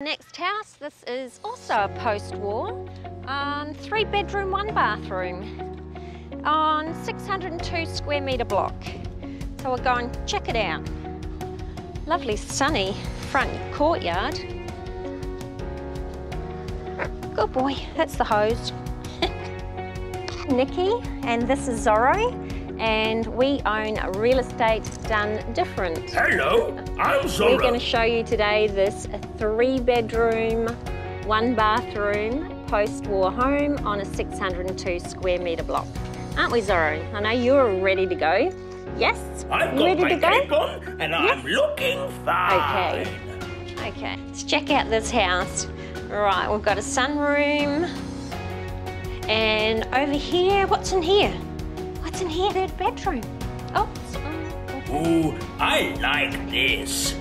Next house, this is also a post-war, um, three bedroom, one bathroom on 602 square metre block. So we'll go and check it out. Lovely sunny front courtyard. Good boy, that's the hose. Nicky, and this is Zoro, and we own real estate done different. Hello, I'm Zoro. We're going to show you today this three bedroom, one bathroom post-war home on a 602 square metre block. Aren't we, Zoro? I know you're ready to go. Yes? I've got ready my to go? on and I'm looking fine. Okay. Okay, let's check out this house. Right, we've got a sunroom. And over here, what's in here? What's in here? Third bedroom. Oh, oh, Ooh, I like this.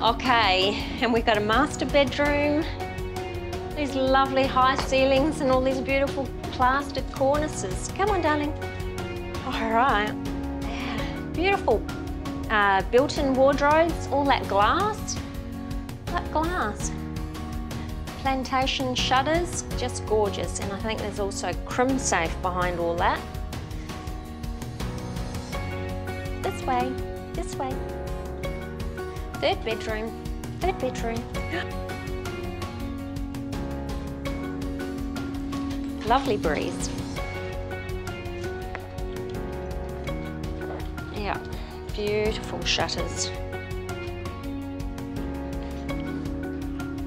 Okay, and we've got a master bedroom. These lovely high ceilings and all these beautiful plastered cornices. Come on, darling. All right. Beautiful. Uh, built-in wardrobes, all that glass. That glass. Plantation shutters, just gorgeous. And I think there's also Crimsafe behind all that. Way, this way. Third bedroom, third bedroom. Lovely breeze. Yeah, beautiful shutters.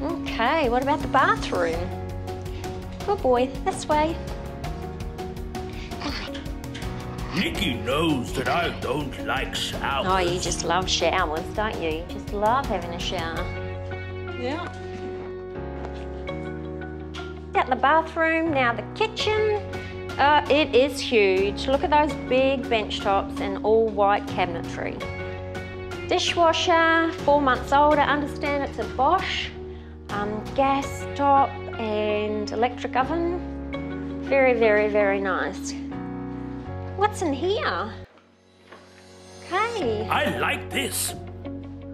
Okay, what about the bathroom? Good boy, this way. Nicky knows that I don't like showers. Oh, you just love showers, don't you? You just love having a shower. Yeah. Got the bathroom, now the kitchen. Uh, it is huge. Look at those big bench tops and all white cabinetry. Dishwasher, four months old. I understand it's a Bosch. Um, gas top and electric oven. Very, very, very nice. What's in here? Okay. I like this.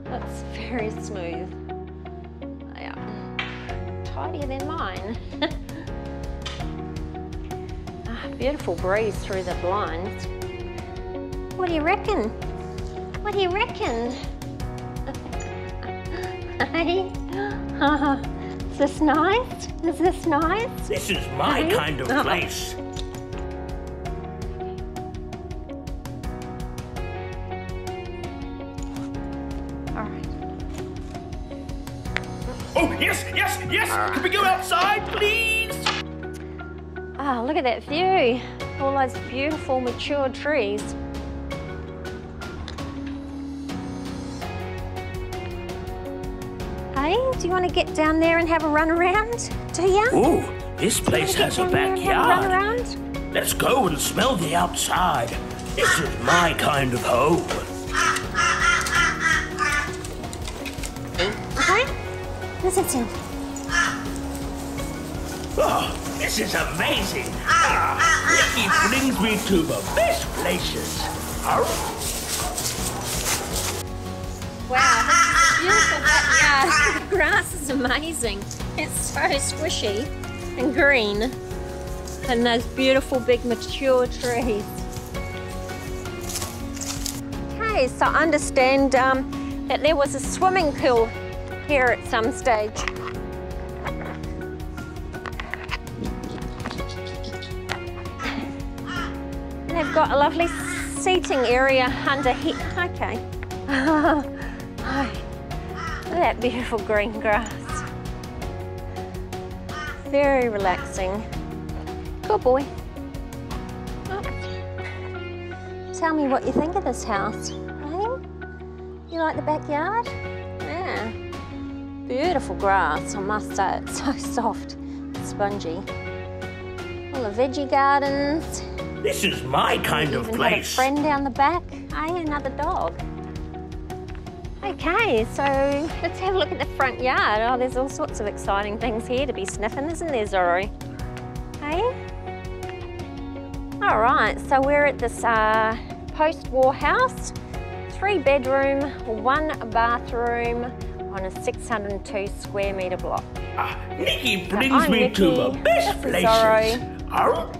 That's very smooth. Yeah. Tidier than mine. ah, beautiful breeze through the blinds. What do you reckon? What do you reckon? hey? Is this nice? Is this nice? This is my Mhm. kind of place. Oh, yes, yes, yes. Can we go outside, please? Ah, look at that view. All those beautiful mature trees. Hey, do you want to get down there and have a run around? Do you? Ooh, this place has a backyard. around? Let's go and smell the outside. This is my kind of home. What's it in? Oh, this is amazing. Ah, ah, ah Nicky ah, brings me to the best places. Arr. Wow, this is a beautiful backyard. the grass is amazing. It's so squishy and green. And those beautiful big mature trees. Okay, so I understand um, that there was a swimming pool here at some stage. They've got a lovely seating area under here. Okay. Look at that beautiful green grass. Very relaxing. Good boy. Tell me what you think of this house. You like the backyard? Beautiful grass, I must say. It's so soft, spongy. All the veggie gardens. This is my kind of had a place. friend down the back. Hey, another dog. Okay, so let's have a look at the front yard. Oh, there's all sorts of exciting things here to be sniffing, isn't there, Zoro? Hey? All right, so we're at this uh, post-war house. Three bedroom, one bathroom on a 602 square metre block. Ah, Nicky brings me to the Nicky. best Sorry. places. Arr.